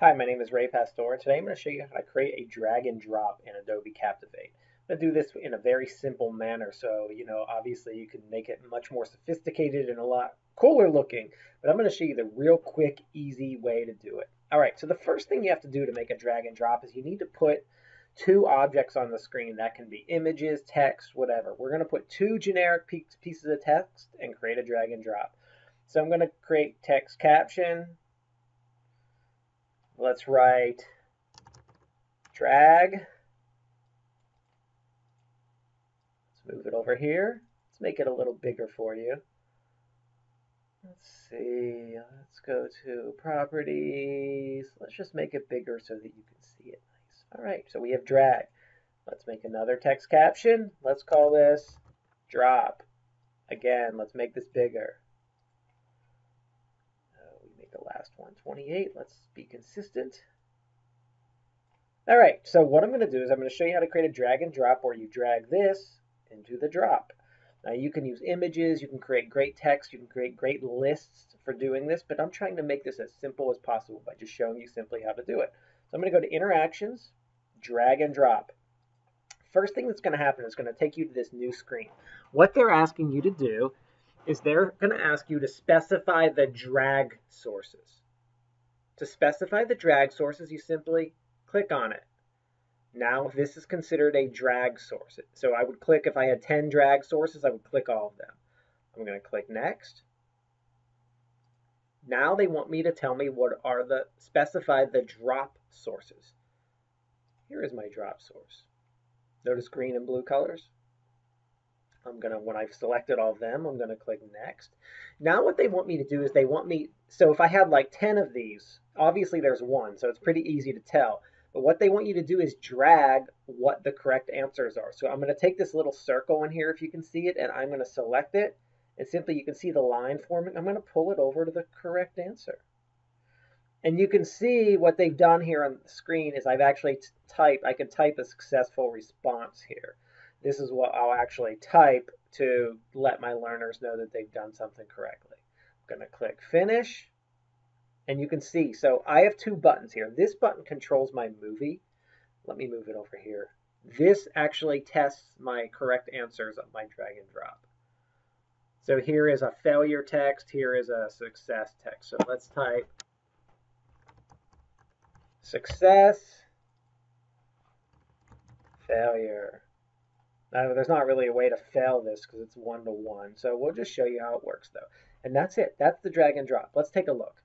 Hi, my name is Ray Pastore. and Today I'm going to show you how to create a drag and drop in Adobe Captivate. I'm going to do this in a very simple manner. So, you know, obviously you can make it much more sophisticated and a lot cooler looking, but I'm going to show you the real quick, easy way to do it. All right, so the first thing you have to do to make a drag and drop is you need to put two objects on the screen. That can be images, text, whatever. We're going to put two generic pieces of text and create a drag and drop. So I'm going to create text caption, Let's write drag. Let's move it over here. Let's make it a little bigger for you. Let's see, let's go to properties. Let's just make it bigger so that you can see it nice. All right, so we have drag. Let's make another text caption. Let's call this drop. Again, let's make this bigger the last one, 28. Let's be consistent. All right, so what I'm going to do is I'm going to show you how to create a drag and drop where you drag this into the drop. Now you can use images, you can create great text, you can create great lists for doing this, but I'm trying to make this as simple as possible by just showing you simply how to do it. So I'm going to go to interactions, drag and drop. First thing that's going to happen is going to take you to this new screen. What they're asking you to do is they're going to ask you to specify the drag sources. To specify the drag sources, you simply click on it. Now this is considered a drag source. So I would click, if I had 10 drag sources, I would click all of them. I'm going to click next. Now they want me to tell me what are the, specify the drop sources. Here is my drop source. Notice green and blue colors. I'm going to, when I've selected all of them, I'm going to click next. Now what they want me to do is they want me, so if I had like 10 of these, obviously there's one, so it's pretty easy to tell. But what they want you to do is drag what the correct answers are. So I'm going to take this little circle in here, if you can see it, and I'm going to select it. And simply you can see the line forming. I'm going to pull it over to the correct answer. And you can see what they've done here on the screen is I've actually typed, I can type a successful response here this is what I'll actually type to let my learners know that they've done something correctly. I'm going to click finish and you can see, so I have two buttons here. This button controls my movie. Let me move it over here. This actually tests my correct answers of my drag and drop. So here is a failure text, here is a success text. So let's type success, failure. Now, there's not really a way to fail this because it's one to one. So we'll just show you how it works though. And that's it. That's the drag and drop. Let's take a look.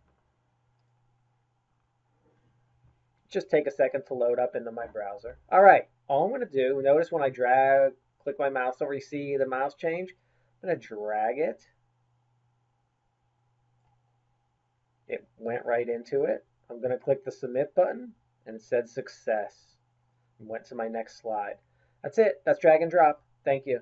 Just take a second to load up into my browser. All right, all I'm going to do, notice when I drag, click my mouse over, you see the mouse change? I'm going to drag it. It went right into it. I'm going to click the submit button and it said success. And went to my next slide. That's it. That's drag and drop. Thank you.